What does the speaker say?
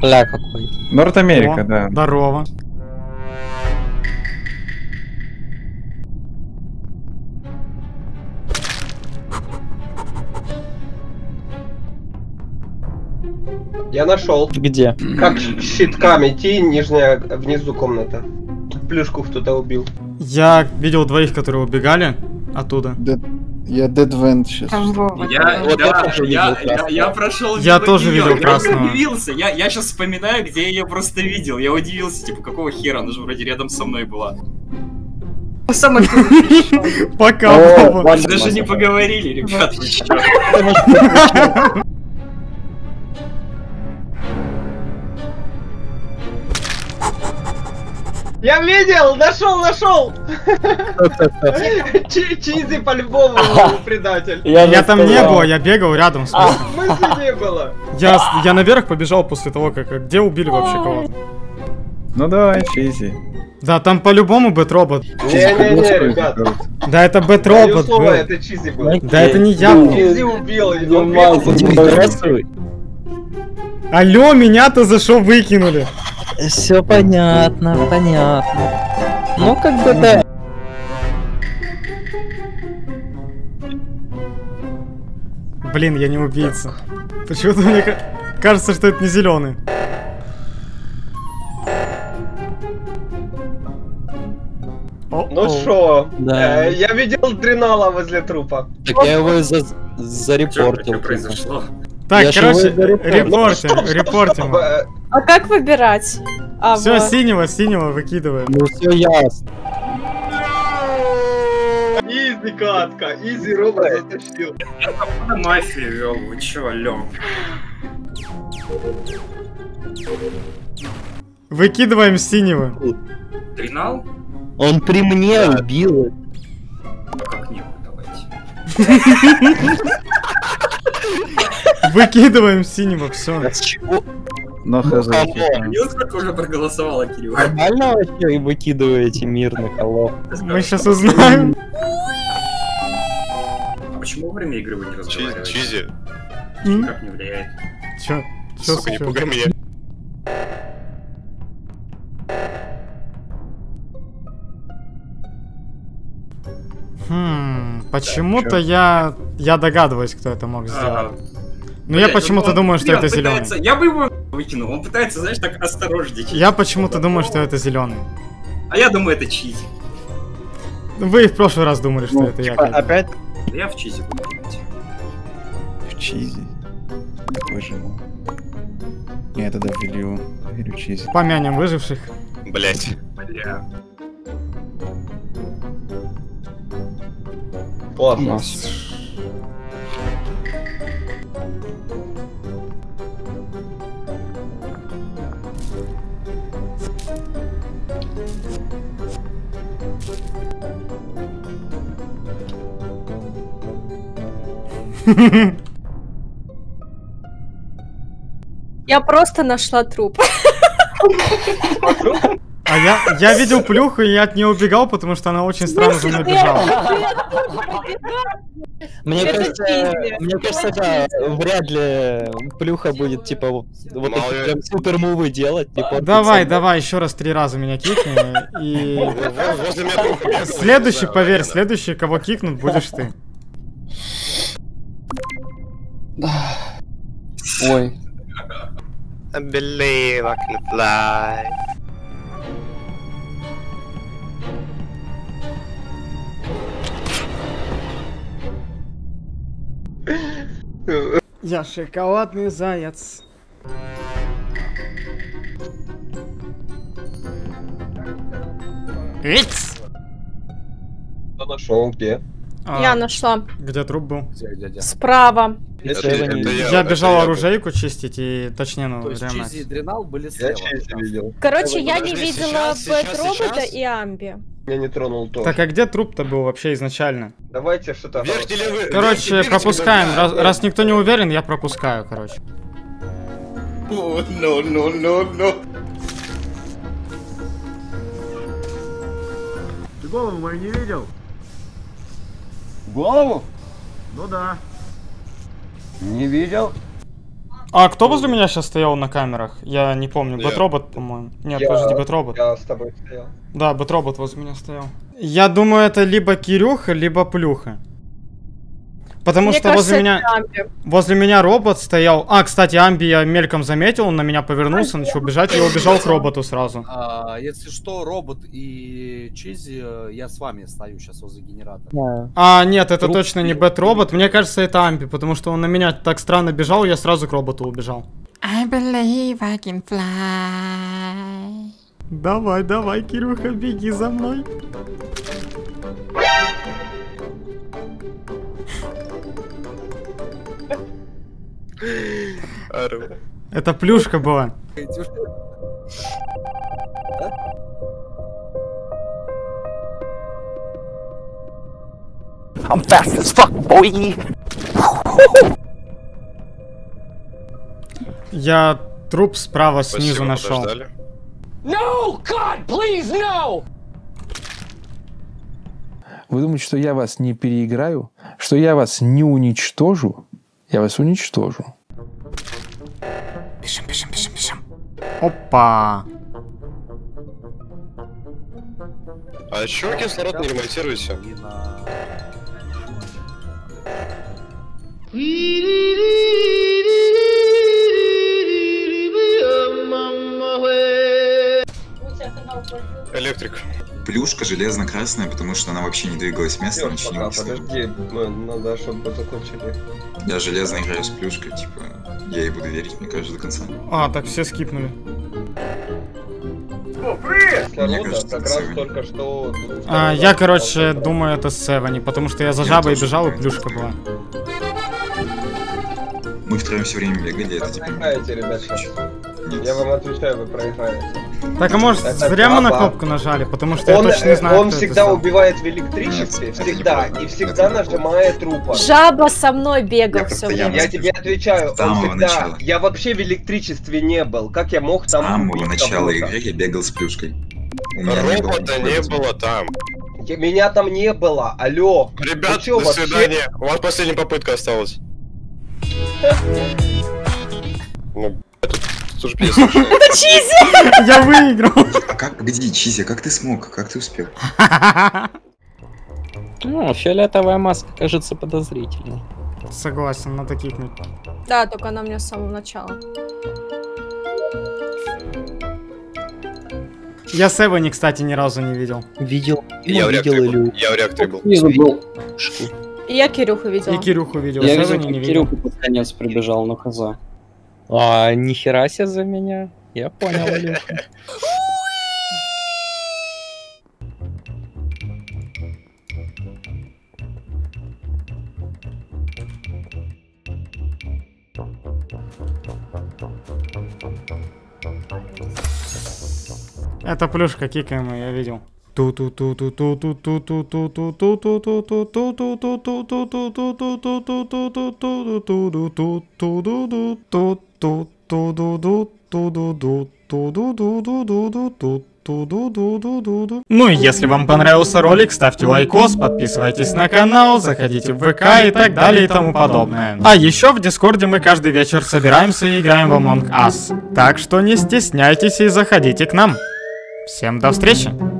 Бля, какой. Норт Америка, да. Здорово. Я нашел. Где? Как щитками идти, нижняя внизу комната. Плюшку кто-то убил. Я видел двоих, которые убегали оттуда. Я Dead Vent сейчас. Там Вова. Я, Вот да, я тоже я, видел я, я прошел Я тоже видел я красного. удивился. Я, я сейчас вспоминаю, где я ее просто видел. Я удивился, типа, какого хера, она же вроде рядом со мной была. Сама Пока, О, Вова. Даже не поговорили, ребят, Я видел! Нашел, нашел! Чи- Чизи по-любому предатель. Я там не был, я бегал рядом с В смысле не было? Я, наверх побежал после того, как... Где убили вообще кого-то? Ну давай, Чизи. Да, там по-любому бэт-робот. Не-не-не, ребят. Да, это бэт-робот был. это Чизи был. Да это не я был. Чизи убил, убил. мазай. Алло, меня-то за что выкинули? Все понятно, понятно. Ну, как бы да. Блин, я не убийца. Почему-то мне ка- кажется, что это не зеленый. Ну шо? Да. Э, Я видел Дренала возле трупа. Так я его за зарепортил. что произошло? Так, Я короче, репортим, стоп, репортим. А как выбирать? А, Все, вот. синего, синего выкидываем. Ну все ясно. Изи катка, изи робот затащил. Я мафию вел, вы чё, алё? Выкидываем синего. Тринал? Он при мне убил. Ну как не давайте. Выкидываем синего, все. А? Но хз. типа. Видел, сколько уже проголосовала, Кирилл? Нормально вообще и выкидываете мирных, алло? Мы сейчас узнаем. А почему во время игры вы не разговариваете? Чизи? Как не влияет? Чё? Чё сука, не пугай меня. Хм, почему-то я... Я догадываюсь, кто это мог сделать. А, Но я блядь, почему-то думаю, что это зеленый. Я бы его выкинул. Он пытается, знаешь, так осторожничать. Я почему-то думаю, что это зеленый. А я думаю, это чизи. Вы в прошлый раз думали, что Ну, это я. типа, бы. опять Я в чизи буду играть. в Чизи. Боже мой. Я тогда верю, верю Чизи. Помянем выживших. Блять. Бля. Классно. Я просто нашла труп. А я, я видел плюху, и я от нее убегал, потому что она очень странно за мной бежала. Мне кажется, мне кажется, да, вряд ли плюха будет, типа, вот такие прям супер мувы делать. типа, Давай, давай, еще раз три раза меня кикни. И следующий, поверь, следующий, кого кикнут, будешь ты. Ой. I believe I can fly. Я шоколадный заяц. Икс! Кто нашел где? А, Я нашла. Где труп был? Справа. Это, Это это не- я, Я это бежал я был. оружейку чистить и точнее, ну, То есть реально. Чизи и Дренал были Я слева. Чизи видел. Короче, я не видела Бэт-робота и Амби. Я не тронул то. Так а где труп-то был вообще изначально? Давайте что-то. Короче, пропускаем. Раз, да. раз никто не уверен, я пропускаю, короче. Ну, ну, ну, ну, ну. Ты голову мою не видел? Голову? Ну да. Не видел. А кто возле меня сейчас стоял на камерах? Я не помню. Я. Бэт-робот, по-моему. Нет, Я- подожди, Бэт-робот. Я с тобой стоял. Да, Бэт-робот возле меня стоял. Я думаю, это либо Кирюха, либо Плюха. Потому Мне что кажется, возле меня, возле меня робот стоял. А, кстати, Амби я мельком заметил, он на меня повернулся, начал бежать, и я убежал к роботу сразу. А, если что, робот и Чизи, э, я с вами стою сейчас возле генератора. Да. А, нет, это Труп. точно не Бэт-робот. Мне кажется, это Амби, потому что он на меня так странно бежал, я сразу к роботу убежал. I believe I can fly. Давай, давай, Кирюха, беги за мной. Ору. Это плюшка была. I'm fast as fuck, boy! Я труп справа Спасибо, снизу нашел. подождали. Вы думаете, что я вас не переиграю? Что я вас не уничтожу? Я вас уничтожу. Бежим, бежим, бежим, бежим. Опа. А чего кислород не ремонтируете? На... Электрик. Плюшка железно-красная, потому что она вообще не двигалась с места, ничего не подожди, надо, чтобы закончили. Я железно играю с плюшкой, типа, я ей буду верить, мне кажется, до конца. А, так все скипнули. Кислорода кажется, как раз только что... А, я, короче, думаю, это Севани, потому что я за жабой бежал, и плюшка была. Мы втроем все время бегали, это типа... Проиграете, ребят. Я вам отвечаю, вы проиграете. Так, а может, Это зря мы на кнопку нажали, потому что я Он, точно не знаю, он всегда убивает в электричестве, всегда, и всегда нажимает трупа. Жаба со мной бегал Я все время. Я тебе отвечаю, С самого он всегда... начала. Я вообще в электричестве не был, как я мог С там самого убить начала игры я бегал с плюшкой. Робота не было там. Я- Меня там не было, алло. Ребят, до вообще? свидания. У вас последняя попытка осталась. Ну, я слушаю. Это Чизи! Я выиграл! А как, погоди, Чизи, как ты смог? Как ты успел? Ну, фиолетовая маска кажется подозрительной. Согласен, надо кикнуть. Да, только она мне с самого начала. Я Севани, кстати, ни разу не видел. Видел. Я в видел реакторе был. Я в реакторе был. Снизу был. И я Кирюху видела. И Кирюху видел, Я видел, не видел. Кирюха под конец прибежал, ну коза. А, нихера себе за меня. Я понял, Илюха. Это плюшка, кикаем, я видел. Ну и если вам понравился ролик, ставьте лайкос, подписывайтесь на канал, заходите в ВК и так далее и тому подобное. А еще в Дискорде мы каждый вечер собираемся и играем в Among Us. Так что не стесняйтесь и заходите к нам. Всем до встречи!